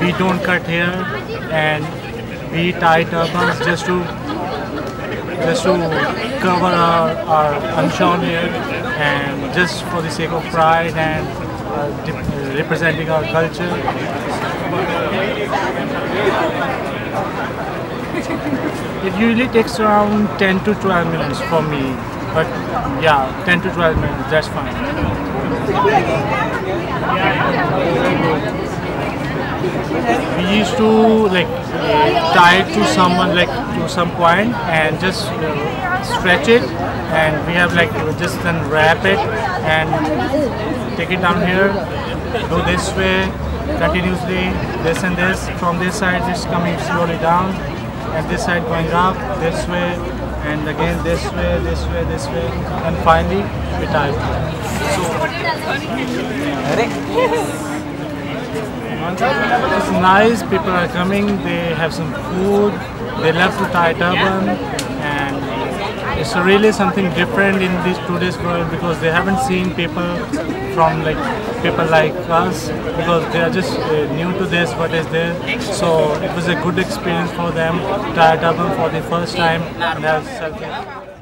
We don't cut hair and we tie turbans just to just to cover our, our unshorn hair and just for the sake of pride and uh, representing our culture. It usually takes around 10 to 12 minutes for me, but yeah, 10 to 12 minutes, that's fine. We used to like tie it to someone like to some point and just uh, stretch it, and we have like just then wrap it and take it down here, go this way continuously, this and this. From this side, it's coming slowly down, and this side going up. This way, and again this way, this way, this way, and finally we tie it. It's nice. People are coming. They have some food. They love to tie turban, and it's really something different in this today's world because they haven't seen people from like people like us because they are just uh, new to this. What is this? So it was a good experience for them. Tie turban for the first time and have selfies.